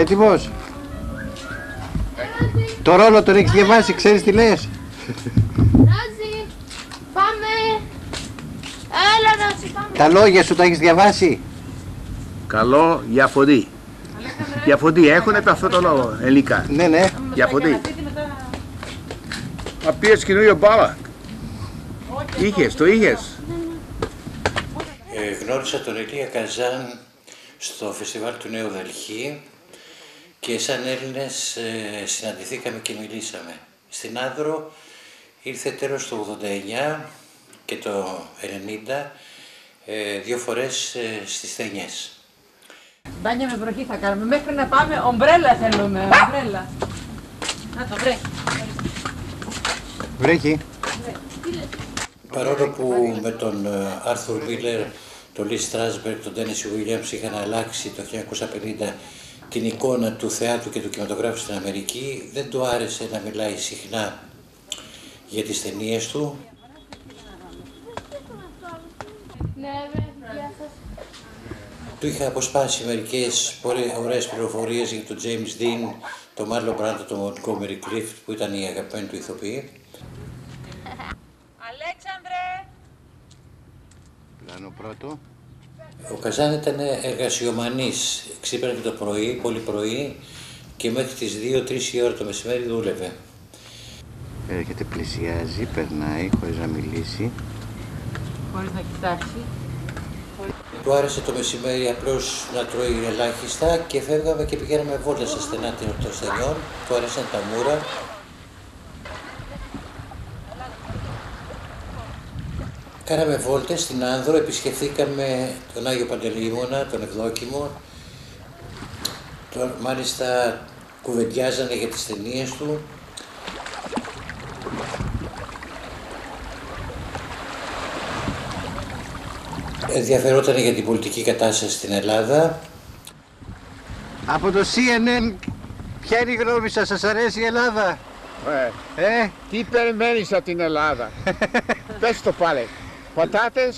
Έτοιμος; Το ρόλο τον έχεις διαβάσει, ξέρεις τι λες; Ράζι, πάμε. Έλα Ράζι, πάμε. Τα λόγια σου τα έχεις διαβάσει; Καλό για φωτί. Για φωτί έχουν αυτό το λόγο ελληνικά. Ναι, ναι. Για φωτί. Μα πήρες καινούριο μπάλα. Είχες, το είχες. Ε, γνώρισα τον Ηλία Καζάν στο φεστιβάλ του Νέου Δελχή και σαν Έλληνες ε, συναντηθήκαμε και μιλήσαμε. Στην Άνδρο ήρθε τέλος το 89 και το 90 ε, δύο φορές ε, στις ταινιές. Μπάνια με βροχή θα κάνουμε. Μέχρι να πάμε, ομπρέλα θέλουμε. Ομπρέλα. Να το βρε. Βρέχει. Παρόλο που με τον Άρθουρ Μίλλερ, τον Λί Στράσμπεργκ, τον Τένισι Βίλιαμς είχαν αλλάξει το 1950 την εικόνα του θεάτρου και του κινηματογράφου στην Αμερική, δεν του άρεσε να μιλάει συχνά για τις ταινίες του. Ναι, ρε, γεια σας. Του είχα αποσπάσει μερικές πολύ ωραίες πληροφορίες για τον James Dean, τον Marlon Brando, τον Montgomery Clift που ήταν οι αγαπημένοι του ηθοποιοί. Αλέξανδρε! Πλάνο πρώτο. Ο Καζάν ήταν εργασιομανής, ξύπνανε το πρωί, πολύ πρωί και μέχρι τις 2-3 η ώρα το μεσημέρι δούλευε. Έρχεται, πλησιάζει, περνάει χωρίς να μιλήσει. Χωρίς να κοιτάξει. Του άρεσε το μεσημέρι απλώς να τρώει ελάχιστα και φεύγαμε και πηγαίναμε βόλτα στα στενά των ασθενειών. Του άρεσαν τα μούρα. Κάναμε βόλτες στην Άνδρο, επισκεφθήκαμε τον Άγιο Παντελεήμονα, τον Ευδόκιμο. Τον, μάλιστα κουβεντιάζανε για τις ταινίες του. Ενδιαφερόταν για την πολιτική κατάσταση στην Ελλάδα. Από το CNN, ποια είναι η γνώμη σας, σας αρέσει η Ελλάδα; Ε, Ε, τι περιμένεις από την Ελλάδα; Πες το πάλι. Πατάτες,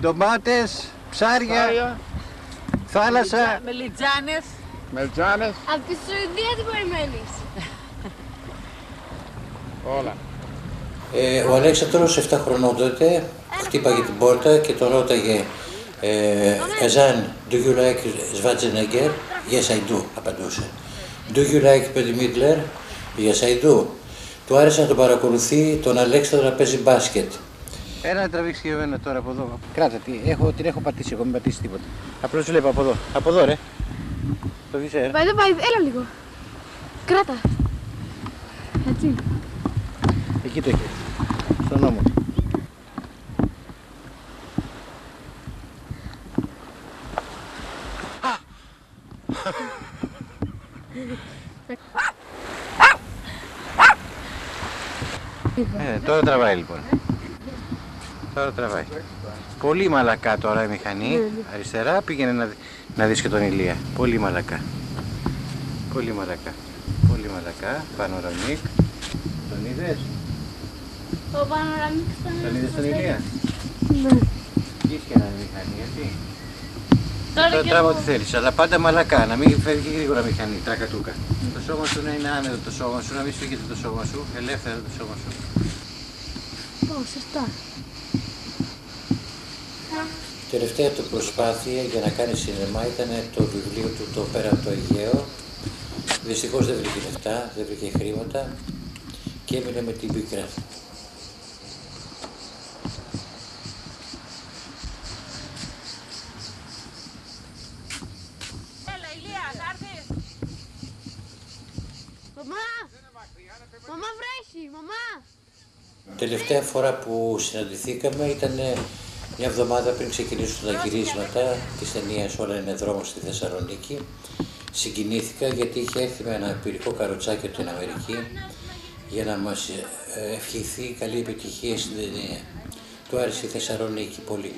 ντομάτες, ψάρια, ψάρια, θάλασσα. Με λιτζάνες. μελτζάνες, Από τη Σουηδία τι περιμένεις; όλα. Ε, ο Αλέξανδρος 7 χρονών τότε χτύπαγε την πόρτα και τον ρώταγε ε, Καζάν, do you like Schwarzenegger? Yes I do, απαντούσε. Do you like Petty Midler? Yes I do. Του άρεσε να τον παρακολουθεί τον Αλέξανδρο να παίζει μπάσκετ. Ένα να τραβήξει και εμένα τώρα από εδώ. Κράτα, τι, έχω, την έχω πατήσει εγώ, μην πατήσεις τίποτα. Απλώς σου βλέπω από εδώ. Από εδώ, ρε. Το δεις, ε. Πάει, δεν πάει, έλα λίγο. Κράτα. Έτσι. Εκεί το έχεις. Στον νόμο. Ε, τώρα τραβάει λοιπόν. Τώρα τραβάει. Πολύ μαλακά τώρα η μηχανή. Αριστερά πήγαινε να, δει- να δεις και τον Ηλία. Πολύ μαλακά. Πολύ μαλακά. Πολύ μαλακά. Πανοραμίκ. Τον είδες; Ο Πανοραμίξ ήταν Τον είδες τον Ηλία; Ναι. Βγεις και ένα μηχανή, έτσι. Τώρα Τώρα και τράβω εγώ. ό,τι θέλεις, αλλά πάντα μαλακά, να μην φεύγει γρήγορα μηχανή, τρακατούκα. Το σώμα σου να είναι άνετο το σώμα σου, να μην σφίγγεται το σώμα σου, ελεύθερο το σώμα σου. Ω, σωστά. Τελευταία του προσπάθεια για να κάνει σινεμά ήταν το βιβλίο του «Το πέρα από το Αιγαίο». Δυστυχώς δεν βρήκε λεφτά, δεν βρήκε χρήματα και έμεινε με την πίκρα. Έλα, Ηλία, θα έρθεις. Μαμά! Μαμά βρέχει, μαμά! Τελευταία φορά που συναντηθήκαμε ήταν μια εβδομάδα πριν ξεκινήσουν τα γυρίσματα της ταινίας «Όλα είναι δρόμος» στη Θεσσαλονίκη. Συγκινήθηκα γιατί είχε έρθει με ένα πυρικό καροτσάκι από την Αμερική για να μας ε, ευχηθεί καλή επιτυχία στην ταινία. Του άρεσε η Θεσσαλονίκη πολύ.